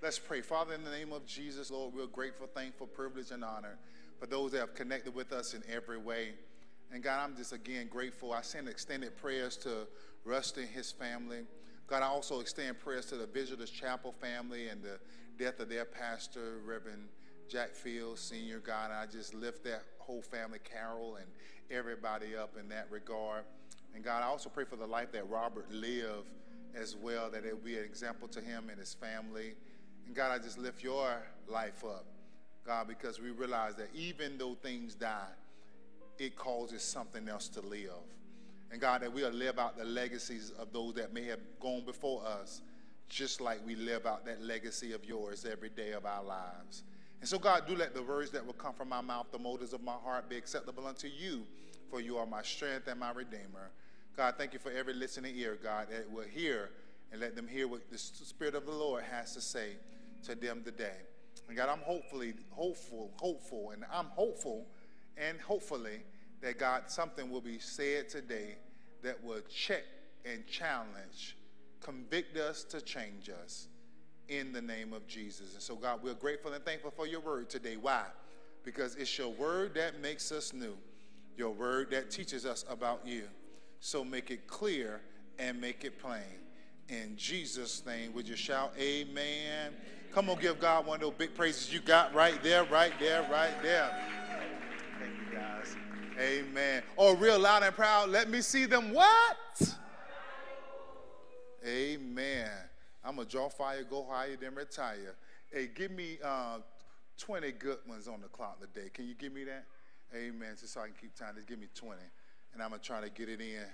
Let's pray. Father, in the name of Jesus, Lord, we're grateful, thankful, privileged, and honored for those that have connected with us in every way. And God, I'm just again grateful. I send extended prayers to Rusty and his family. God, I also extend prayers to the Visitors Chapel family and the death of their pastor, Reverend Jack Fields, Senior. God, I just lift that whole family, Carol, and everybody up in that regard. And God, I also pray for the life that Robert lived as well, that it be an example to him and his family. And God, I just lift your life up, God, because we realize that even though things die, it causes something else to live. And God, that we'll live out the legacies of those that may have gone before us, just like we live out that legacy of yours every day of our lives. And so, God, do let the words that will come from my mouth, the motives of my heart, be acceptable unto you, for you are my strength and my redeemer. God, thank you for every listening ear, God, that will hear and let them hear what the Spirit of the Lord has to say to them today. And God, I'm hopefully hopeful, hopeful, and I'm hopeful and hopefully that God, something will be said today that will check and challenge, convict us to change us in the name of Jesus. And so, God, we're grateful and thankful for your word today. Why? Because it's your word that makes us new, your word that teaches us about you. So make it clear and make it plain. In Jesus' name, would you shout, Amen? Come on, give God one of those big praises you got right there, right there, right there. Thank you, guys. Amen. Oh, real loud and proud. Let me see them what? Amen. I'm going to draw fire, go higher, then retire. Hey, give me uh, 20 good ones on the clock today. Can you give me that? Amen. Just so I can keep time. Just give me 20. And I'm going to try to get it in.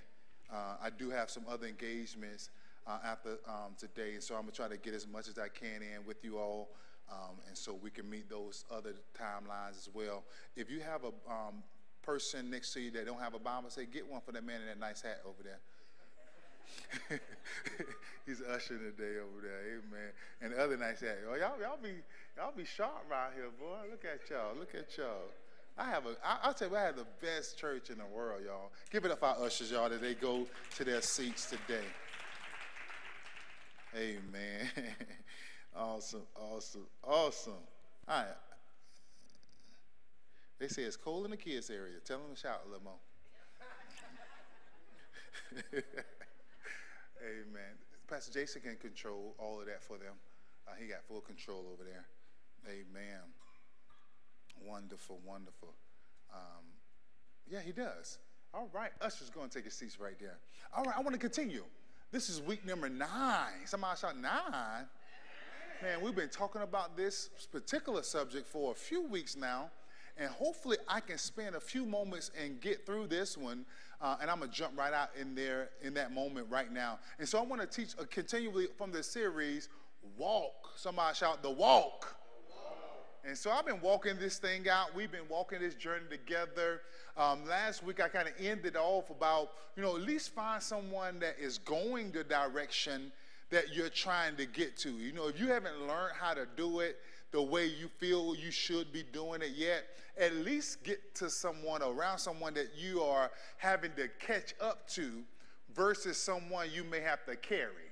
Uh, I do have some other engagements uh, after um, today, so I'm to try to get as much as I can in with you all. Um, and so we can meet those other timelines as well. If you have a um, person next to you that don't have a Bible, say, get one for that man in that nice hat over there. He's ushering the day over there, amen. And the other nice hat. Oh, y'all, y'all be, y'all be sharp around here, boy. Look at y'all. Look at y'all. I have a, I, I'll tell you, I have the best church in the world, y'all. Give it up for our ushers, y'all, that they go to their seats today. Amen. awesome, awesome, awesome. All right. They say it's cold in the kids area. Tell them to shout a little more. Amen. Pastor Jason can control all of that for them. Uh, he got full control over there. Amen. Wonderful, wonderful. Um, yeah, he does. All right. Usher's going to take his seats right there. All right, I want to continue. This is week number nine. Somebody shout nine. Man, we've been talking about this particular subject for a few weeks now. And hopefully, I can spend a few moments and get through this one. Uh, and I'm to jump right out in there in that moment right now. And so, I want to teach uh, continually from this series Walk. Somebody shout, The Walk. And so I've been walking this thing out. We've been walking this journey together. Um, last week I kind of ended off about, you know, at least find someone that is going the direction that you're trying to get to. You know, if you haven't learned how to do it the way you feel you should be doing it yet, at least get to someone around someone that you are having to catch up to versus someone you may have to carry.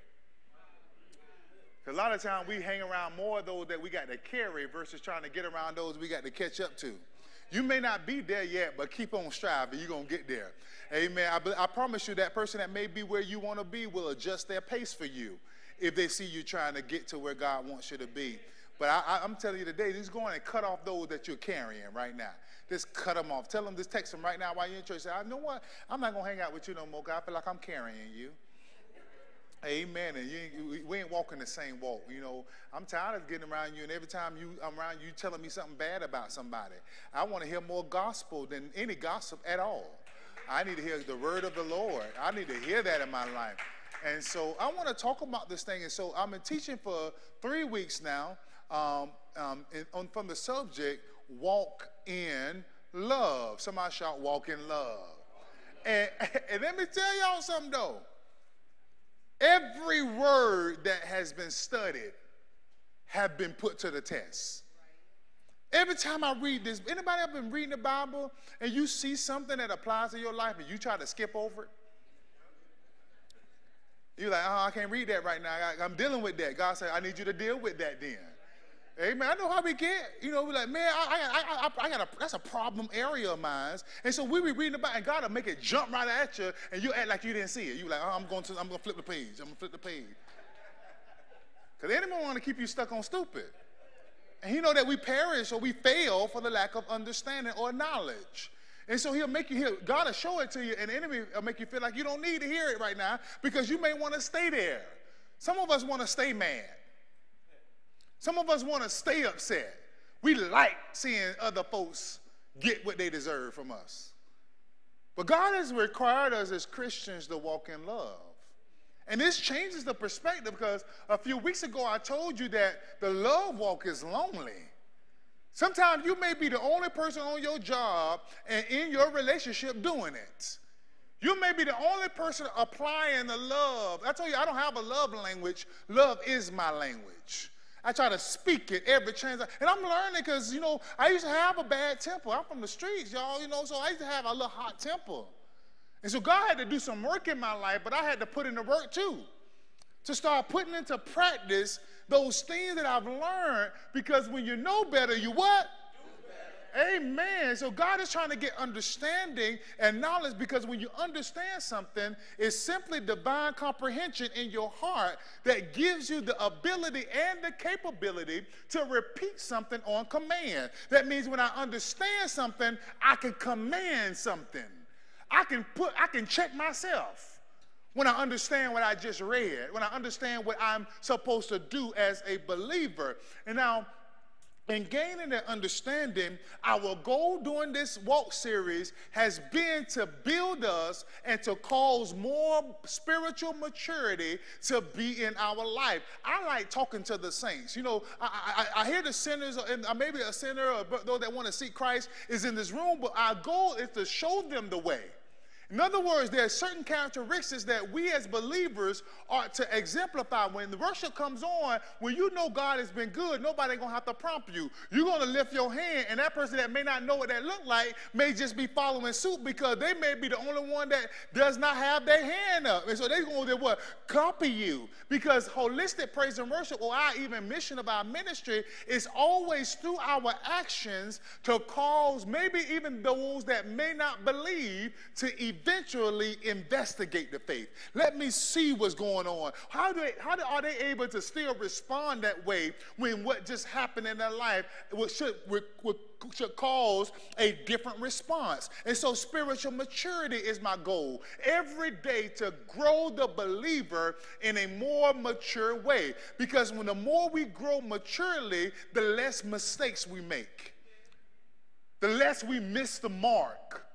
Because a lot of times we hang around more of those that we got to carry versus trying to get around those we got to catch up to. You may not be there yet, but keep on striving. You're going to get there. Amen. I, I promise you that person that may be where you want to be will adjust their pace for you if they see you trying to get to where God wants you to be. But I, am telling you today, just go and cut off those that you're carrying right now. Just cut them off. Tell them, just text them right now while you're in church. Say, I know what? I'm not going to hang out with you no more, God. I feel like I'm carrying you. Amen. And we ain't walking the same walk. You know, I'm tired of getting around you, and every time you I'm around you, telling me something bad about somebody. I want to hear more gospel than any gossip at all. I need to hear the word of the Lord. I need to hear that in my life. And so I want to talk about this thing. And so I've been teaching for three weeks now um, um, on, from the subject walk in love. Somebody shout, walk in love. And, and let me tell y'all something though. Every word that has been studied have been put to the test. Every time I read this, anybody ever been reading the Bible and you see something that applies to your life and you try to skip over it? You're like, oh, I can't read that right now. I, I'm dealing with that. God said, I need you to deal with that then. Amen. I know how we get. You know, we're like, man, I, I, I, I got a, that's a problem area of mine. And so we be reading about, and God will make it jump right at you, and you act like you didn't see it. You're like, oh, I'm going to, I'm going to flip the page. I'm going to flip the page. Because the enemy want to keep you stuck on stupid. And he know that we perish or we fail for the lack of understanding or knowledge. And so he'll make you hear, God will show it to you, and the enemy will make you feel like you don't need to hear it right now because you may want to stay there. Some of us want to stay mad. Some of us want to stay upset. We like seeing other folks get what they deserve from us. But God has required us as Christians to walk in love. And this changes the perspective because a few weeks ago I told you that the love walk is lonely. Sometimes you may be the only person on your job and in your relationship doing it. You may be the only person applying the love. I told you I don't have a love language. Love is my language. I try to speak it every chance. And I'm learning because, you know, I used to have a bad temper. I'm from the streets, y'all, you know, so I used to have a little hot temper. And so God had to do some work in my life, but I had to put in the work too. To start putting into practice those things that I've learned because when you know better, you what? Amen. So God is trying to get understanding and knowledge because when you understand something, it's simply divine comprehension in your heart that gives you the ability and the capability to repeat something on command. That means when I understand something, I can command something. I can put I can check myself when I understand what I just read, when I understand what I'm supposed to do as a believer. And now in gaining that understanding, our goal during this walk series has been to build us and to cause more spiritual maturity to be in our life. I like talking to the saints. You know, I, I, I hear the sinners, and maybe a sinner or those that want to seek Christ is in this room, but our goal is to show them the way. In other words, there are certain characteristics that we as believers are to exemplify. When the worship comes on, when you know God has been good, nobody gonna have to prompt you. You're gonna lift your hand, and that person that may not know what that look like may just be following suit because they may be the only one that does not have their hand up. And so they're going to what? Copy you. Because holistic praise and worship, or our even mission of our ministry, is always through our actions to cause maybe even those that may not believe to evaluate eventually investigate the faith. Let me see what's going on. How, do they, how do, are they able to still respond that way when what just happened in their life should, should cause a different response? And so, spiritual maturity is my goal. Every day to grow the believer in a more mature way. Because when the more we grow maturely, the less mistakes we make, the less we miss the mark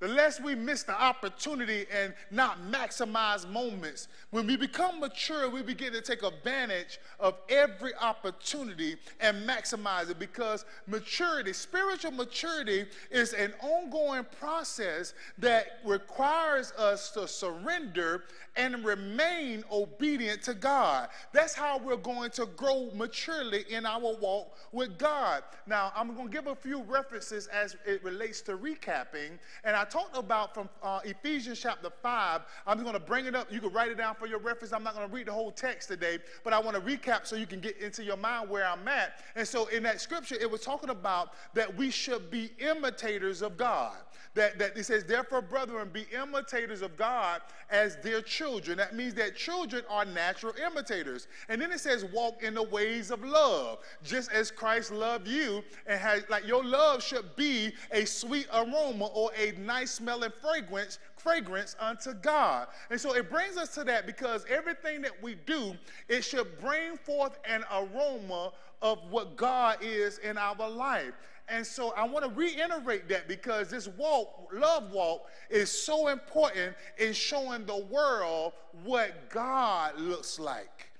the less we miss the opportunity and not maximize moments. When we become mature, we begin to take advantage of every opportunity and maximize it because maturity, spiritual maturity, is an ongoing process that requires us to surrender and remain obedient to God. That's how we're going to grow maturely in our walk with God. Now, I'm going to give a few references as it relates to recapping. And I talked about from uh, Ephesians chapter 5. I'm going to bring it up. You can write it down for your reference. I'm not going to read the whole text today, but I want to recap so you can get into your mind where I'm at. And so in that scripture, it was talking about that we should be imitators of God. That, that it says, therefore, brethren, be imitators of God as their children. That means that children are natural imitators. And then it says, walk in the ways of love, just as Christ loved you. And has, like your love should be a sweet aroma or a nice smelling fragrance fragrance unto God. And so it brings us to that because everything that we do, it should bring forth an aroma of what God is in our life. And so I want to reiterate that because this walk, love walk, is so important in showing the world what God looks like.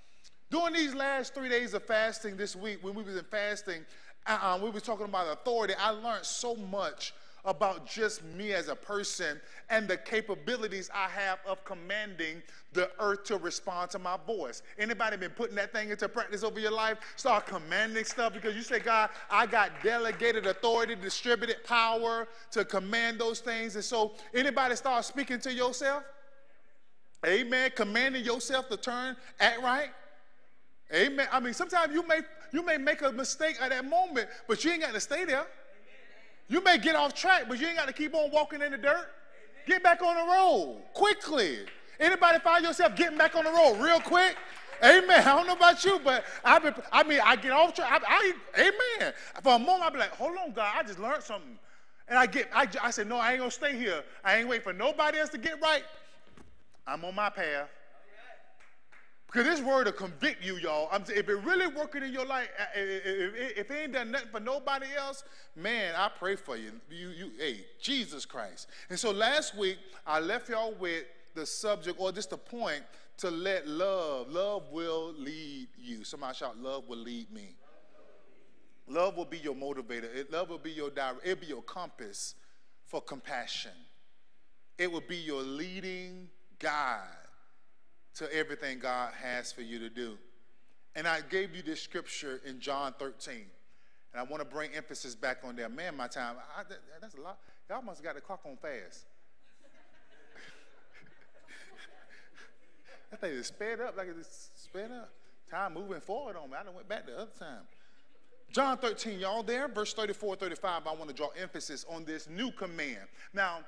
During these last three days of fasting this week, when we was in fasting, uh, we were talking about authority. I learned so much about just me as a person and the capabilities I have of commanding the earth to respond to my voice. Anybody been putting that thing into practice over your life? Start commanding stuff because you say, God, I got delegated authority, distributed power to command those things. And so anybody start speaking to yourself? Amen. Commanding yourself to turn, act right. Amen. I mean, sometimes you may you may make a mistake at that moment, but you ain't got to stay there. You may get off track, but you ain't got to keep on walking in the dirt. Get back on the road quickly. Anybody find yourself getting back on the road real quick? Amen. I don't know about you, but I been, I mean, I get off track. I, I, amen. For a moment, I be like, hold on, God, I just learned something. And I get, I, I said, no, I ain't gonna stay here. I ain't waiting for nobody else to get right. I'm on my path. Because this word will convict you, y'all. I'm, if it really working in your life, if, if it ain't done nothing for nobody else, man, I pray for you. You, you, hey, Jesus Christ. And so last week I left y'all with the subject or just the point to let love. Love will lead you. Somebody shout, "Love will lead me." Love will be your motivator. It, love will be your direct. It'll be your compass for compassion. It will be your leading guide to everything God has for you to do. And I gave you this scripture in John 13. And I want to bring emphasis back on there. Man, my time, I, that, that's a lot. Y'all must have got the clock on fast. that thing is sped up like it's sped up. Time moving forward on me. I done went back the other time. John 13, y'all there? Verse 34, 35, I want to draw emphasis on this new command. Now,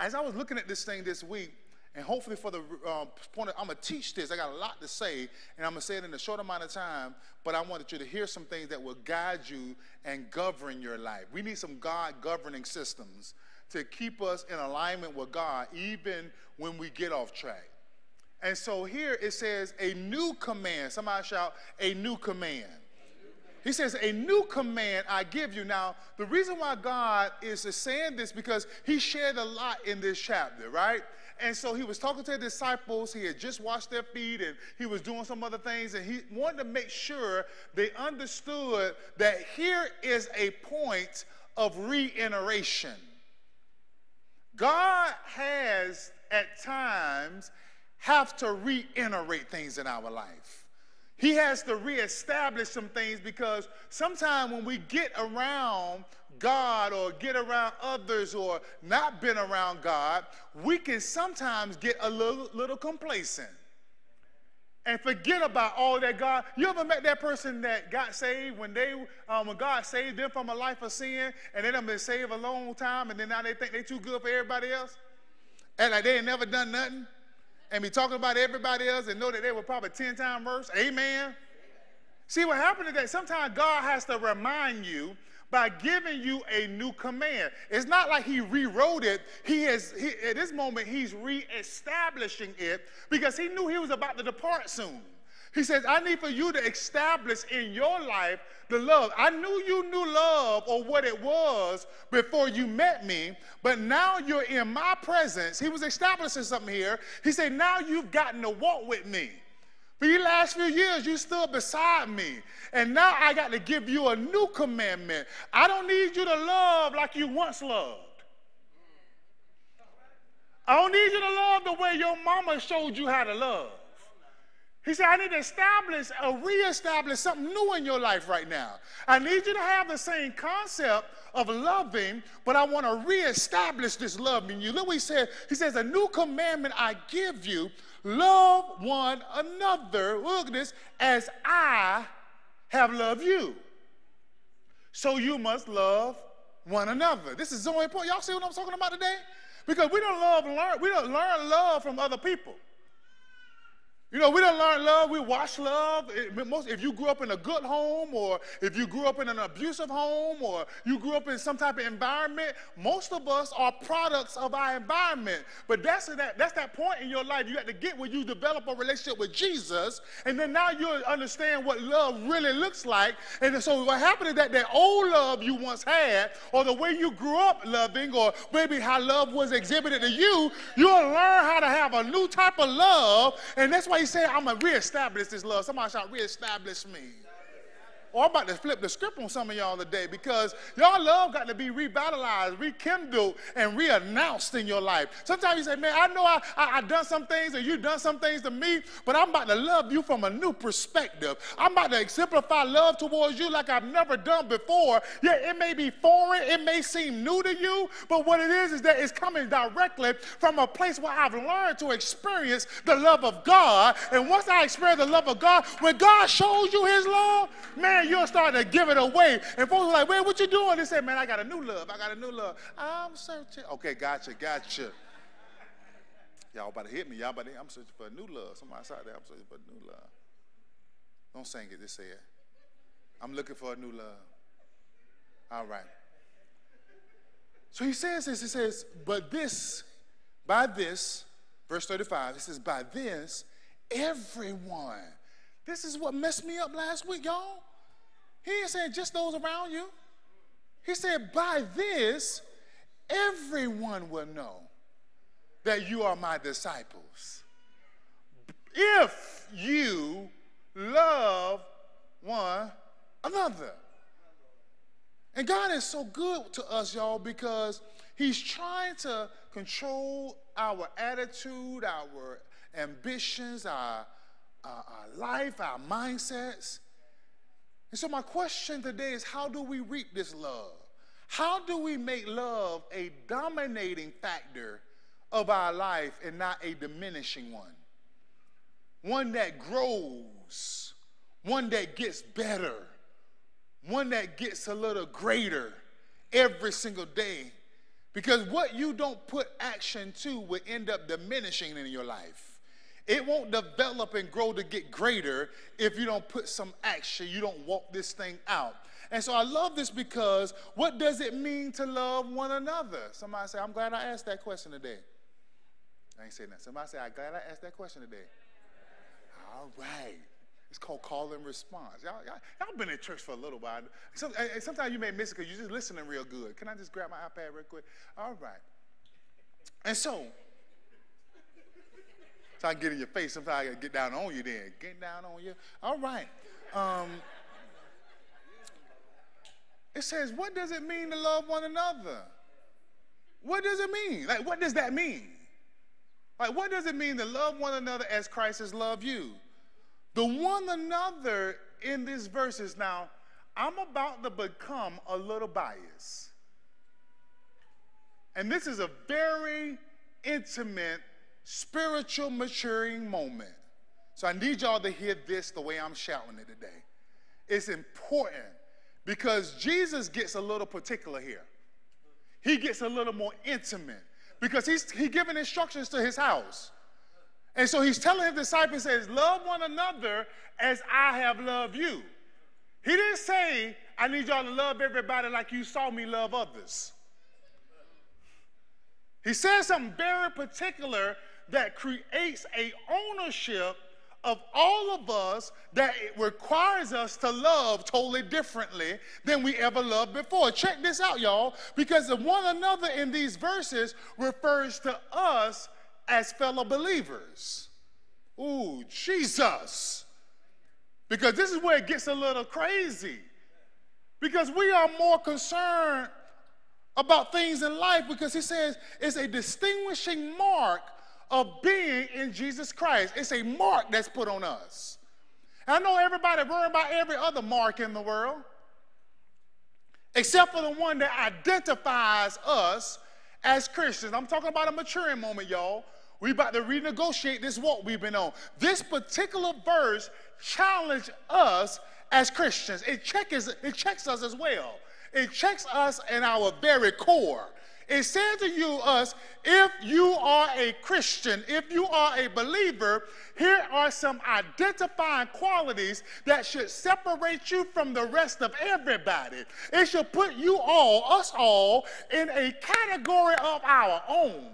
as I was looking at this thing this week, and hopefully, for the uh, point, of, I'm going to teach this. I got a lot to say, and I'm going to say it in a short amount of time, but I wanted you to hear some things that will guide you and govern your life. We need some God governing systems to keep us in alignment with God, even when we get off track. And so here it says, a new command. Somebody shout, a new command. He says, A new command I give you. Now, the reason why God is saying this because he shared a lot in this chapter, right? And so he was talking to the disciples. He had just washed their feet and he was doing some other things. And he wanted to make sure they understood that here is a point of reiteration. God has at times have to reiterate things in our life. He has to reestablish some things because sometimes when we get around God or get around others or not been around God, we can sometimes get a little, little complacent and forget about all that God. You ever met that person that got saved when they um, when God saved them from a life of sin and they done been saved a long time and then now they think they too good for everybody else? And like they ain't never done nothing and be talking about everybody else and know that they were probably 10 times worse. Amen. See what happened that sometimes God has to remind you by giving you a new command. It's not like he rewrote it. He has he, at this moment he's reestablishing it because he knew he was about to depart soon. He says, I need for you to establish in your life the love. I knew you knew love or what it was before you met me, but now you're in my presence. He was establishing something here. He said, Now you've gotten to walk with me. For the last few years, you stood beside me. And now I got to give you a new commandment. I don't need you to love like you once loved. I don't need you to love the way your mama showed you how to love. He said, I need to establish or reestablish something new in your life right now. I need you to have the same concept of loving, but I want to reestablish this love in you. Look what he said. He says, A new commandment I give you love one another. Look at this, as I have loved you. So you must love one another. This is so important. Y'all see what I'm talking about today? Because we don't love learn, we don't learn love from other people. You know, we don't learn love, we watch love. most, if you grew up in a good home, or if you grew up in an abusive home, or you grew up in some type of environment, most of us are products of our environment. But that's that, that's that point in your life you have to get where you develop a relationship with Jesus, and then now you understand what love really looks like. And so what happened is that that old love you once had, or the way you grew up loving, or maybe how love was exhibited to you, you'll learn how to have a new type of love, and that's why he said, I'm going to reestablish this love. Somebody shout, reestablish me. Oh, I'm about to flip the script on some of y'all today because y'all love got to be revitalized, rekindled, and reannounced in your life. Sometimes you say, man, I know I, I, I done some things and you done some things to me, but I'm about to love you from a new perspective. I'm about to exemplify love towards you like I've never done before. Yeah, it may be foreign, it may seem new to you, but what it is is that it's coming directly from a place where I've learned to experience the love of God. And once I experience the love of God, when God shows you his love, man, you'll start to give it away. And folks are like, "Wait, what you doing? They say, man, I got a new love. I got a new love. I'm searching. Okay, gotcha, gotcha. Y'all about to hit me. Y'all about to, I'm searching for a new love. Somebody outside there, I'm searching for a new love. Don't sing it, just say it. I'm looking for a new love. All right. So he says this, he says, but this, by this, verse 35, he says, by this, everyone. This is what messed me up last week, y'all. He ain't saying just those around you. He said, by this, everyone will know that you are my disciples. If you love one another. And God is so good to us, y'all, because He's trying to control our attitude, our ambitions, our, our, our life, our mindsets. And so, my question today is how do we reap this love? How do we make love a dominating factor of our life and not a diminishing one? One that grows, one that gets better, one that gets a little greater every single day. Because what you don't put action to will end up diminishing in your life. It won't develop and grow to get greater if you don't put some action, you don't walk this thing out. And so I love this because what does it mean to love one another? Somebody say, I'm glad I asked that question today. I ain't saying that. Somebody say, I'm glad I asked that question today. All right. It's called call and response. Y'all, y'all, y'all been in church for a little while. Some, sometimes you may miss it because you're just listening real good. Can I just grab my iPad real quick? All right. And so, I get in your face. Sometimes I gotta get down on you then. Get down on you. All right. Um, it says, what does it mean to love one another? What does it mean? Like, what does that mean? Like, what does it mean to love one another as Christ has loved you? The one another in these verses, now, I'm about to become a little biased. And this is a very intimate spiritual maturing moment. So I need y'all to hear this the way I'm shouting it today. It's important because Jesus gets a little particular here. He gets a little more intimate because he's he giving instructions to his house. And so he's telling his disciples, says, love one another as I have loved you. He didn't say, I need y'all to love everybody like you saw me love others. He says something very particular that creates a ownership of all of us that it requires us to love totally differently than we ever loved before. Check this out, y'all, because the one another in these verses refers to us as fellow believers. Ooh, Jesus. Because this is where it gets a little crazy. Because we are more concerned about things in life because he says it's a distinguishing mark of being in Jesus Christ. It's a mark that's put on us. I know everybody worry about every other mark in the world, except for the one that identifies us as Christians. I'm talking about a maturing moment, y'all. We about to renegotiate this walk we've been on. This particular verse challenged us as Christians. It checks, it checks us as well. It checks us in our very core. It said to you, us, if you are a Christian, if you are a believer, here are some identifying qualities that should separate you from the rest of everybody. It should put you all, us all, in a category of our own.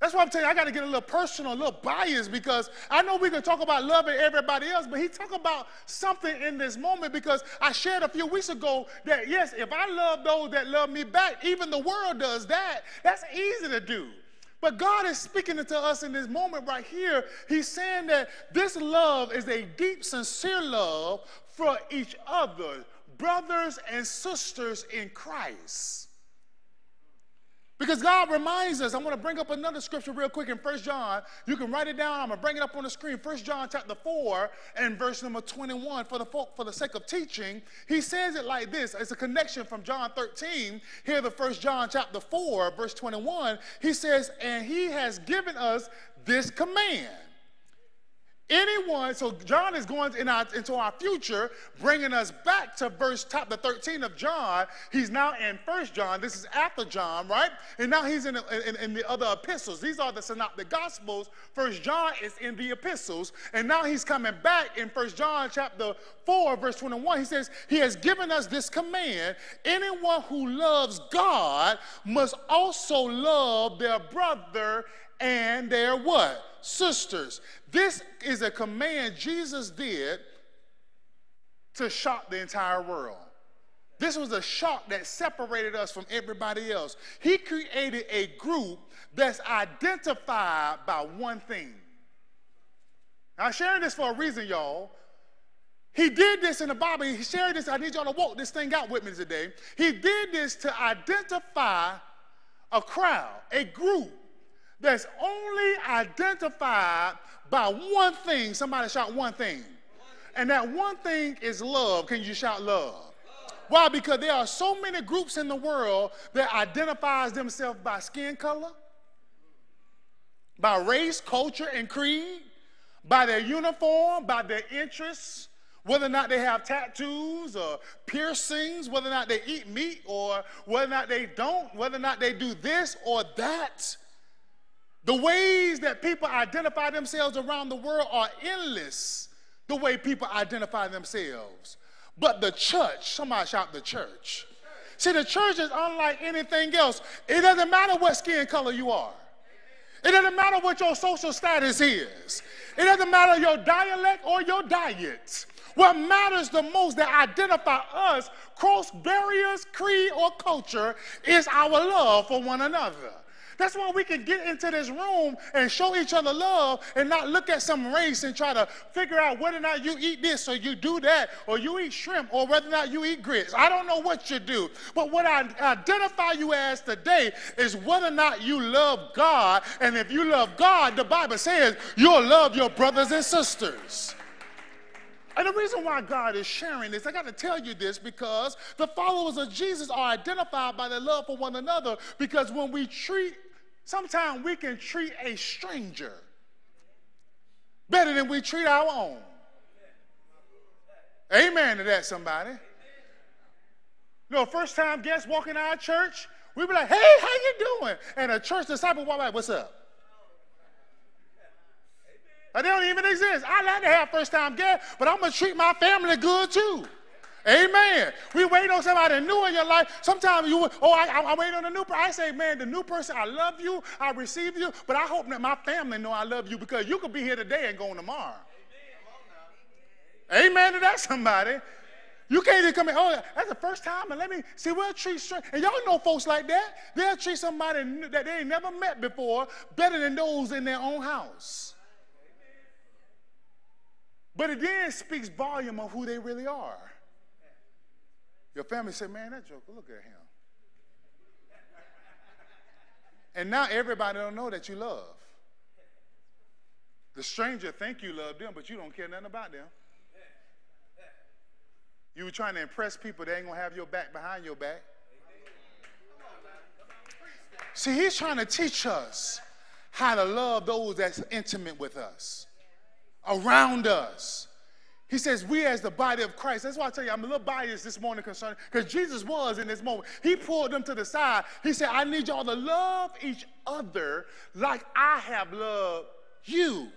That's why I'm telling you, I got to get a little personal, a little biased because I know we can talk about loving everybody else, but he talk about something in this moment because I shared a few weeks ago that yes, if I love those that love me back, even the world does that. That's easy to do. But God is speaking to us in this moment right here. He's saying that this love is a deep, sincere love for each other, brothers and sisters in Christ. Because God reminds us, I'm going to bring up another scripture real quick in 1 John. You can write it down. I'm going to bring it up on the screen. 1 John chapter 4 and verse number 21 for the, for the sake of teaching. He says it like this. It's a connection from John 13. Here, the 1 John chapter 4, verse 21. He says, and he has given us this command Anyone, so John is going in our, into our future, bringing us back to verse top, the 13 of John. He's now in First John. This is after John, right? And now he's in, in, in the other epistles. These are the synoptic gospels. First John is in the epistles. And now he's coming back in First John chapter 4, verse 21. He says, He has given us this command anyone who loves God must also love their brother and their what? Sisters. This is a command Jesus did to shock the entire world. This was a shock that separated us from everybody else. He created a group that's identified by one thing. I'm sharing this for a reason, y'all. He did this in the Bible. He shared this. I need y'all to walk this thing out with me today. He did this to identify a crowd, a group that's only identified by one thing. Somebody shout one thing. And that one thing is love. Can you shout love? Why? Because there are so many groups in the world that identifies themselves by skin color, by race, culture, and creed, by their uniform, by their interests, whether or not they have tattoos or piercings, whether or not they eat meat or whether or not they don't, whether or not they do this or that. The ways that people identify themselves around the world are endless, the way people identify themselves. But the church, somebody shout the church. See, the church is unlike anything else. It doesn't matter what skin color you are. It doesn't matter what your social status is. It doesn't matter your dialect or your diet. What matters the most that identify us, cross barriers, creed, or culture, is our love for one another. That's why we can get into this room and show each other love and not look at some race and try to figure out whether or not you eat this or you do that or you eat shrimp or whether or not you eat grits. I don't know what you do. But what I identify you as today is whether or not you love God. And if you love God, the Bible says you'll love your brothers and sisters. And the reason why God is sharing this, I got to tell you this because the followers of Jesus are identified by their love for one another because when we treat Sometimes we can treat a stranger better than we treat our own. Amen to that, somebody. You know, first time guest walking our church, we be like, hey, how you doing? And a church disciple walk like, what's up? And they don't even exist. I like to have first time guests, but I'm going to treat my family good too. Amen. We wait on somebody new in your life. Sometimes you, oh, I, I, I wait on a new person. I say, man, the new person, I love you, I receive you, but I hope that my family know I love you because you could be here today and going tomorrow. Amen, Amen to that, somebody. You can't even come in, oh, that's the first time, and let me see, we'll treat straight. And y'all know folks like that. They'll treat somebody that they ain't never met before better than those in their own house. But it then speaks volume of who they really are. Your family say, man, that joker, look at him. And now everybody don't know that you love. The stranger think you love them, but you don't care nothing about them. You were trying to impress people that ain't gonna have your back behind your back. See, he's trying to teach us how to love those that's intimate with us, around us. He says, We as the body of Christ. That's why I tell you, I'm a little biased this morning concerning, because Jesus was in this moment. He pulled them to the side. He said, I need y'all to love each other like I have loved you.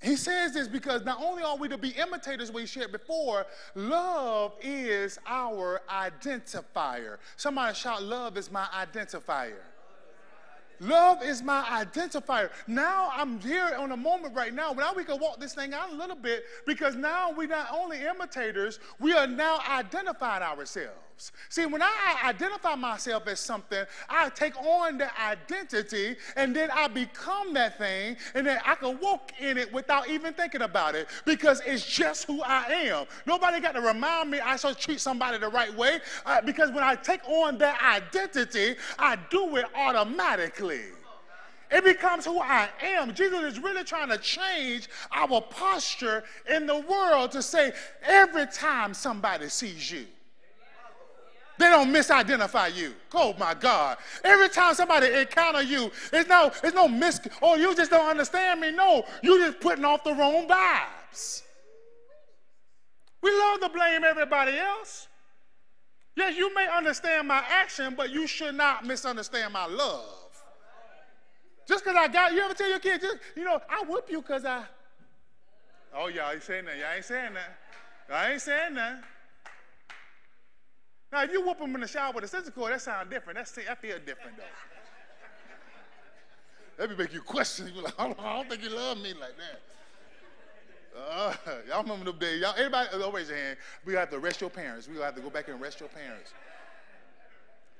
He says this because not only are we to be imitators, we shared before, love is our identifier. Somebody shout, Love is my identifier. Love is my identifier. Now I'm here on a moment right now. Now we can walk this thing out a little bit because now we're not only imitators, we are now identifying ourselves. See, when I identify myself as something, I take on the identity and then I become that thing and then I can walk in it without even thinking about it because it's just who I am. Nobody got to remind me I should treat somebody the right way uh, because when I take on that identity, I do it automatically. It becomes who I am. Jesus is really trying to change our posture in the world to say every time somebody sees you, they don't misidentify you. Oh my God. Every time somebody encounter you, it's no, it's no mis oh, you just don't understand me. No, you just putting off the wrong vibes. We love to blame everybody else. Yes, you may understand my action, but you should not misunderstand my love. Just because I got, you ever tell your kids, just, you know, I whoop you because I. Oh, y'all ain't saying that. Y'all ain't saying that. I ain't saying that. Now, if you whoop them in the shower with a scissor cord, that sounds different. That's, that feel different, though. that would make you question. You like, I don't, I don't think you love me like that. Uh, y'all remember the day? Y'all, everybody, don't raise your hand. We have to arrest your parents. We have to go back and arrest your parents.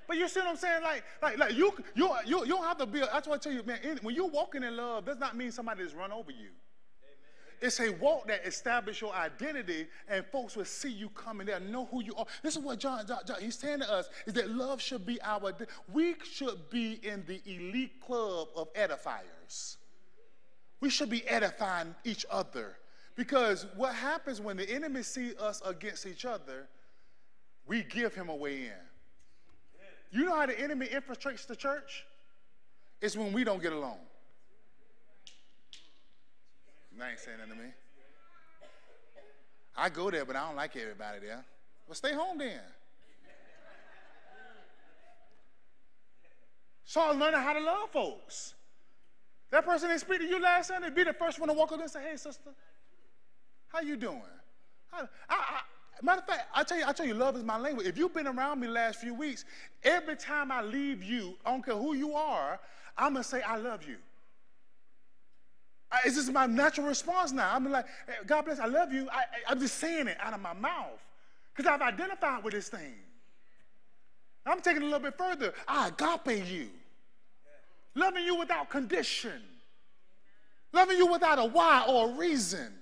But you see what I'm saying? Like, like, like you, you, you, you don't have to be. That's what I tell you, man. When you're walking in love, does not mean somebody has run over you. It's a walk that establishes your identity, and folks will see you coming there, and know who you are. This is what John, John, John, he's saying to us: is that love should be our. We should be in the elite club of edifiers. We should be edifying each other, because what happens when the enemy see us against each other, we give him a way in. You know how the enemy infiltrates the church? It's when we don't get along. I ain't saying nothing to me. I go there, but I don't like everybody there. Well, stay home then. Start learning how to love folks. That person didn't speak to you last Sunday, be the first one to walk up and say, hey, sister, how you doing? I, I, Matter of fact, I tell you, I tell you, love is my language. If you've been around me the last few weeks, every time I leave you, I don't care who you are, I'm gonna say I love you. I, it's just my natural response now. I'm like, God bless, I love you. I, am just saying it out of my mouth because I've identified with this thing. I'm taking it a little bit further. I agape you, loving you without condition, loving you without a why or a reason.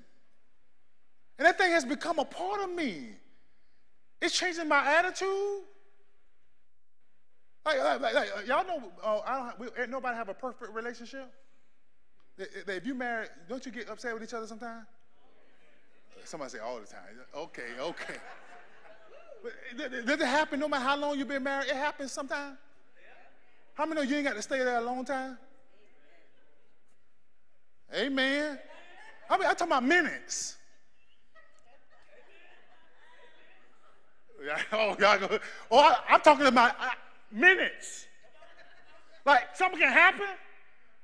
And that thing has become a part of me. It's changing my attitude. Like, like, like, y'all know, uh, I don't we, nobody have a perfect relationship. If you married, don't you get upset with each other sometimes? Somebody say all the time. Okay, okay. Does it happen no matter how long you've been married? It happens sometimes. How many of you ain't got to stay there a long time? Amen. I mean, I'm talking about minutes. oh, y'all go. Oh, I, am talking about uh, minutes. Like something can happen.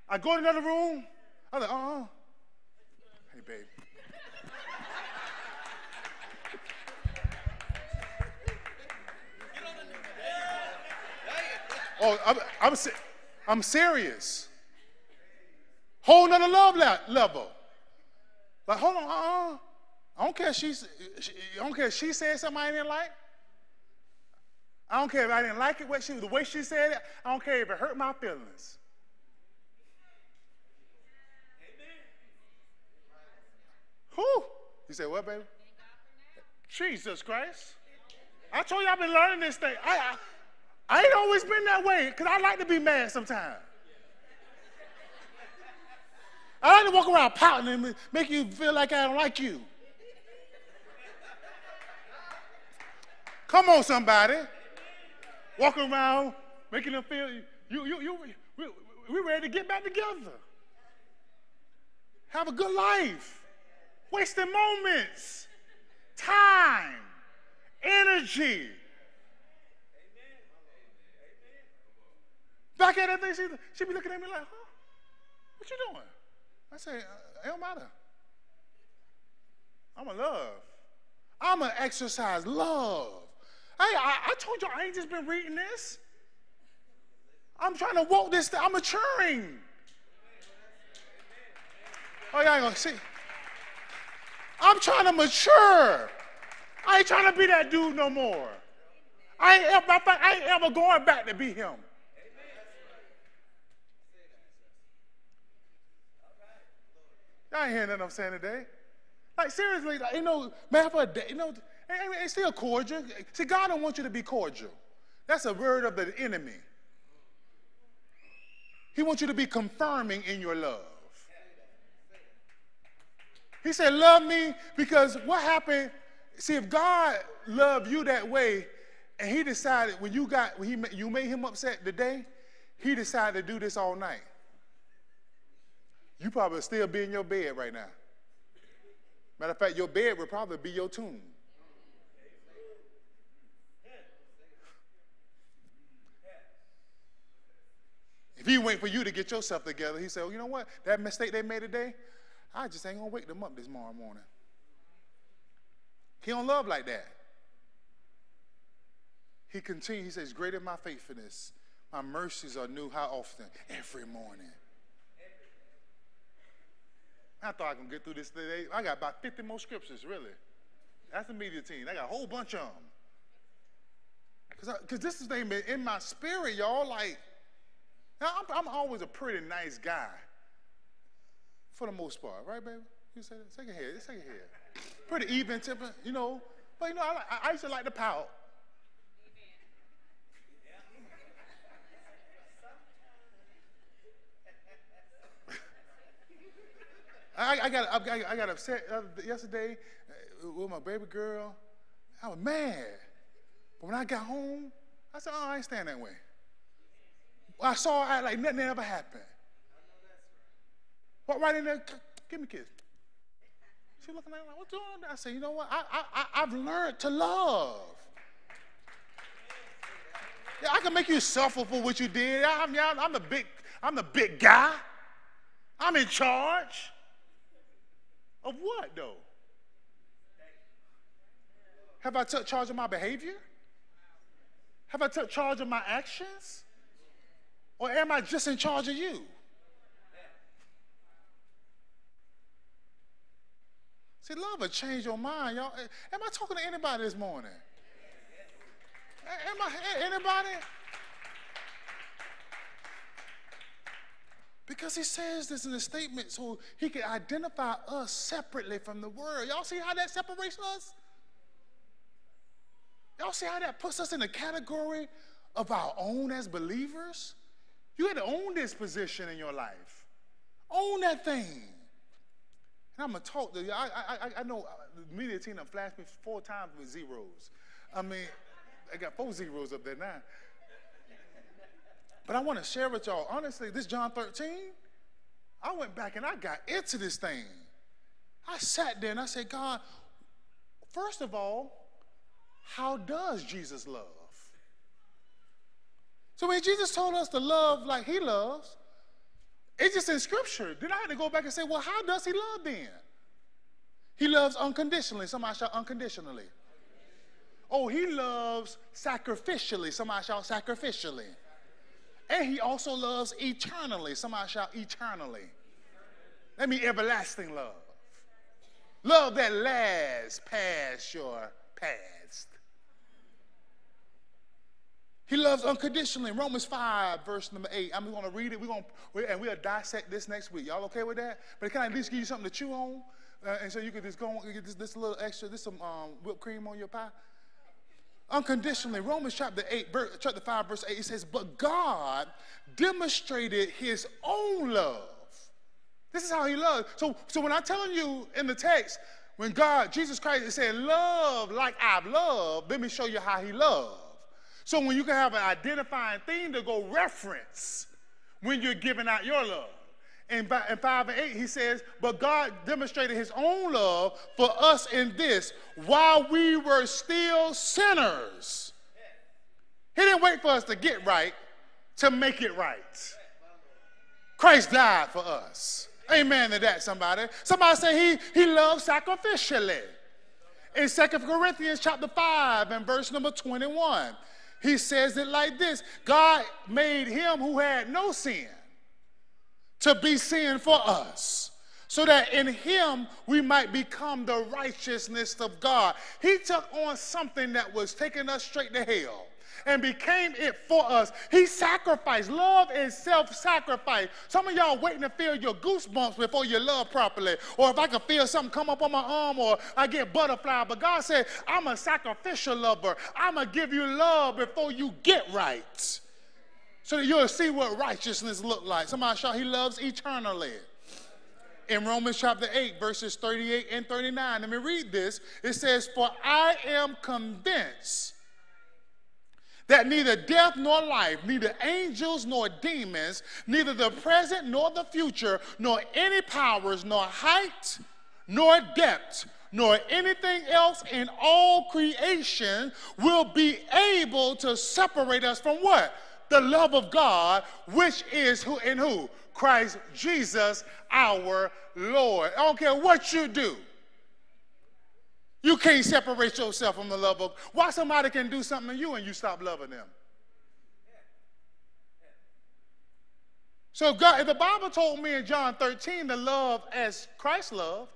I go to another room. I'm like, oh, hey, babe. oh, I'm, I'm, I'm serious. Whole nother love level. Like, hold on, uh-uh. I don't care if she's, she, I don't care if she said something I didn't like. I don't care if I didn't like it, what she, the way she said it. I don't care if it hurt my feelings. Who? You said what, baby? Jesus Christ. I told you I've been learning this thing. I, I, I ain't always been that way because I like to be mad sometimes. I like to walk around pouting and make you feel like I don't like you. Come on, somebody walking around, making them feel you, you, you, we, we're ready to get back together. Have a good life. Wasting moments, time, energy. Back at that thing, she, she be looking at me like, huh? What you doing? I say, it don't matter. I'm a love. I'm to exercise love. Hey, I, I told you I ain't just been reading this. I'm trying to walk this. I'm maturing. Oh, y'all gonna see. I'm trying to mature. I ain't trying to be that dude no more. I ain't ever, I ain't ever going back to be him. Y'all ain't hearing nothing I'm saying today. Like seriously, like, you know, man, for a day, you know, it's still cordial. See, God don't want you to be cordial. That's a word of the enemy. He wants you to be confirming in your love. He said, Love me because what happened? See, if God loved you that way, and He decided when you got when he you made Him upset today, He decided to do this all night. You probably still be in your bed right now. Matter of fact, your bed would probably be your tomb. If he wait for you to get yourself together, he said, well, you know what? That mistake they made today, I just ain't gonna wake them up this morning morning. He don't love like that. He continues, he says, Great is my faithfulness. My mercies are new. How often? Every morning. I thought I could get through this today. I got about 50 more scriptures, really. That's the media team. I got a whole bunch of them. Because this is in my spirit, y'all. Like, I'm, I'm always a pretty nice guy. For the most part, right, baby? You say a head. Take a head. Pretty even temper, you know. But, you know, I, I used to like to pout. I, I, got, I, I got upset yesterday uh, with my baby girl. I was mad. But when I got home, I said, oh, I ain't stand that way. I saw like nothing ever happened. What right in there? Give me a kiss. She looking at me like, what's going on? I said, you know what? I, I, I've learned to love. Yeah, I can make you suffer for what you did. I'm, I'm the big, I'm the big guy. I'm in charge. Of what, though? Have I took charge of my behavior? Have I took charge of my actions? Or am I just in charge of you? See, love will change your mind, y'all. Eh, am I talking to anybody this morning? Eh, am I eh, anybody? Because he says this in the statement so he can identify us separately from the world. Y'all see how that separates us? Y'all see how that puts us in the category of our own as believers? You had to own this position in your life. Own that thing. And I'm to talk to you. I, I, I know uh, the media team flashed me four times with zeros. I mean, I got four zeros up there now. But I want to share with y'all, honestly, this John 13, I went back and I got into this thing. I sat there and I said, God, first of all, how does Jesus love? So when Jesus told us to love like he loves, it's just in scripture. Then I had to go back and say, well, how does he love then? He loves unconditionally. Somebody shout unconditionally. Oh, he loves sacrificially. Somebody shout sacrificially. And he also loves eternally. Somebody shout eternally. That means everlasting love. Love that lasts past your past. He loves unconditionally. Romans 5, verse number 8. I'm going to read it. We're going to, and we'll dissect this next week. Y'all okay with that? But can I at least give you something to chew on? Uh, and so you can just go and get this, this little extra, this some um, whipped cream on your pie unconditionally. Romans chapter 8, verse, chapter 5, verse 8, it says, But God demonstrated his own love. This is how he loves. So, so when I'm telling you in the text, when God, Jesus Christ is saying, love like I've loved, let me show you how he loved. So when you can have an identifying thing to go reference when you're giving out your love in, in 5 and 8, he says, But God demonstrated his own love for us in this while we were still sinners. He didn't wait for us to get right to make it right. Christ died for us. Amen to that, somebody. Somebody say he, he loves sacrificially. In Second Corinthians chapter 5 and verse number 21, he says it like this God made him who had no sin to be sin for us so that in him we might become the righteousness of God. He took on something that was taking us straight to hell. And became it for us. He sacrificed. Love is self sacrifice. Some of y'all waiting to feel your goosebumps before you love properly. Or if I can feel something come up on my arm or I get butterfly. But God said, I'm a sacrificial lover. I'm going to give you love before you get right. So that you'll see what righteousness look like. Somebody shout, He loves eternally in Romans chapter 8, verses 38 and 39. Let me read this. It says, For I am convinced that neither death nor life, neither angels nor demons, neither the present nor the future, nor any powers, nor height, nor depth, nor anything else in all creation will be able to separate us from what? The love of God, which is who and who? Christ Jesus our Lord. I don't care what you do. You can't separate yourself from the love of why somebody can do something to you and you stop loving them. So God, the Bible told me in John 13 to love as Christ loved.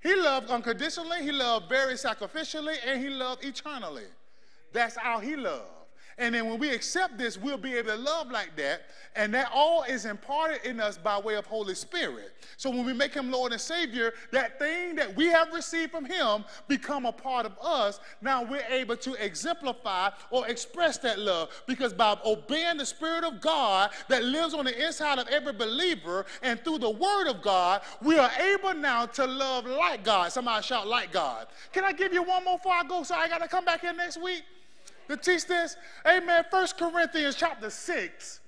He loved unconditionally, he loved very sacrificially, and he loved eternally. That's how he loved. And then when we accept this, we'll be able to love like that. And that all is imparted in us by way of Holy Spirit. So when we make him Lord and Savior, that thing that we have received from him become a part of us. Now we're able to exemplify or express that love because by obeying the Spirit of God that lives on the inside of every believer and through the Word of God, we are able now to love like God. Somebody shout like God. Can I give you one more before I go? So I got to come back here next week to teach this? Amen. First Corinthians chapter 6.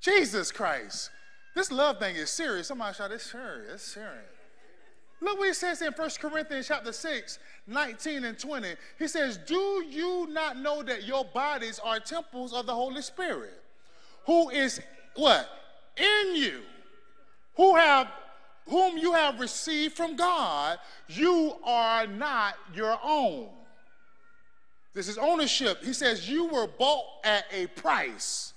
Jesus Christ. This love thing is serious. Somebody shout, it's serious. It's serious. Look what he says in 1 Corinthians chapter 6, 19 and 20. He says, Do you not know that your bodies are temples of the Holy Spirit, who is what? In you, who have whom you have received from God, you are not your own. This is ownership. He says, You were bought at a price.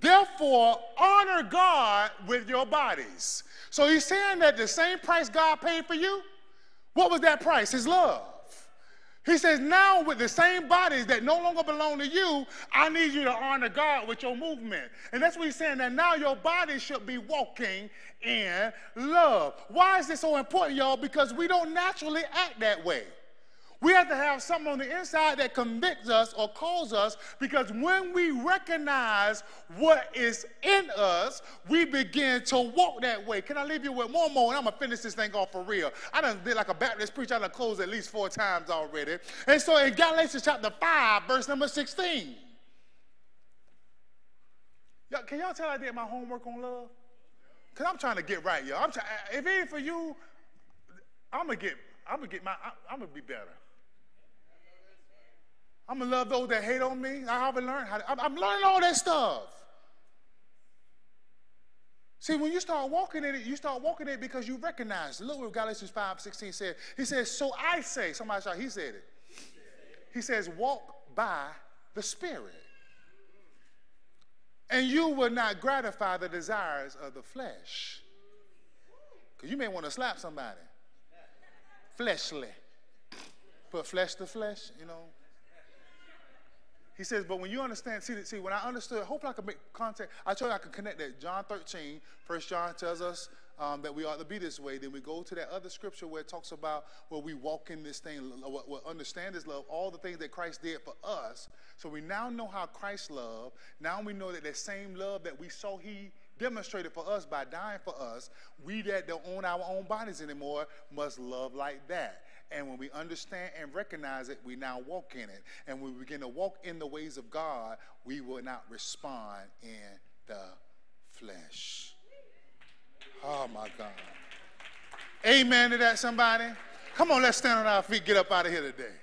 Therefore, honor God with your bodies. So he's saying that the same price God paid for you, what was that price? His love. He says, now with the same bodies that no longer belong to you, I need you to honor God with your movement. And that's what he's saying, that now your body should be walking in love. Why is this so important, y'all? Because we don't naturally act that way. We have to have something on the inside that convicts us or calls us because when we recognize what is in us, we begin to walk that way. Can I leave you with one more? And I'm going to finish this thing off for real. I done did like a Baptist preacher. I done closed at least four times already. And so in Galatians chapter 5, verse number 16. Y'all, can y'all tell I did my homework on love? Because I'm trying to get right, y'all. I'm try- if it ain't for you, I'm going to get, I'm going to get my, I'm going to be better. I'm gonna love those that hate on me. I haven't learned how to, I'm, learning all that stuff. See, when you start walking in it, you start walking in it because you recognize. Look what Galatians 5 16 said. He says, So I say, somebody shout, he said it. He says, Walk by the Spirit. And you will not gratify the desires of the flesh. Because you may want to slap somebody. Fleshly. Put flesh to flesh, you know. He says, but when you understand, see, see, when I understood, hopefully I can make contact. I told you I can connect that. John 13, First John tells us um, that we ought to be this way. Then we go to that other scripture where it talks about where we walk in this thing, what, what understand this love, all the things that Christ did for us. So we now know how Christ loved. Now we know that that same love that we saw He demonstrated for us by dying for us, we that don't own our own bodies anymore must love like that. And when we understand and recognize it, we now walk in it. And when we begin to walk in the ways of God, we will not respond in the flesh. Oh my God. Amen to that, somebody. Come on, let's stand on our feet, get up out of here today.